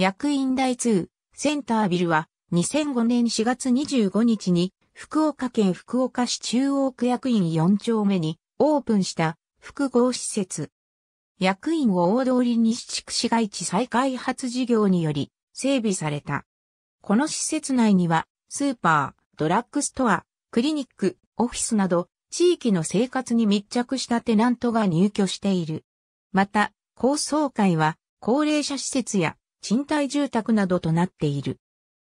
役員台2センタービルは2005年4月25日に福岡県福岡市中央区役員4丁目にオープンした複合施設。役員を大通り西地区市街地再開発事業により整備された。この施設内にはスーパー、ドラッグストア、クリニック、オフィスなど地域の生活に密着したテナントが入居している。また、高層階は高齢者施設や賃貸住宅などとなっている。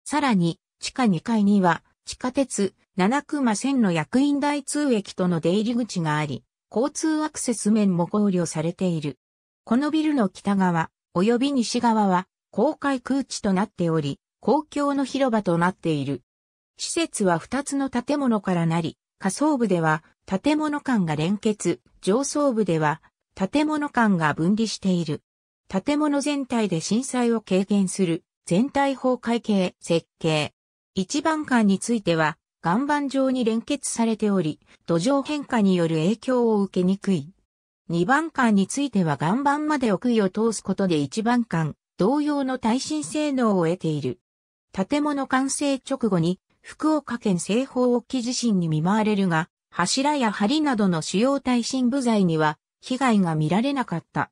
さらに、地下2階には地下鉄7区間線の役員台通駅との出入り口があり、交通アクセス面も考慮されている。このビルの北側、及び西側は公開空地となっており、公共の広場となっている。施設は2つの建物からなり、下層部では建物間が連結、上層部では建物間が分離している。建物全体で震災を軽減する全体法会計設計。一番間については岩盤状に連結されており、土壌変化による影響を受けにくい。二番間については岩盤まで奥井を通すことで一番間同様の耐震性能を得ている。建物完成直後に福岡県西方沖地震に見舞われるが、柱や梁などの主要耐震部材には被害が見られなかった。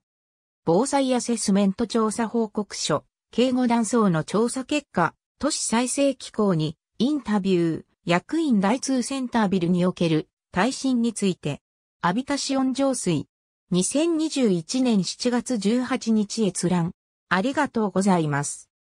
防災アセスメント調査報告書、警護断層の調査結果、都市再生機構にインタビュー、役員大通センタービルにおける耐震について、アビタシオン浄水、2021年7月18日閲覧。ありがとうございます。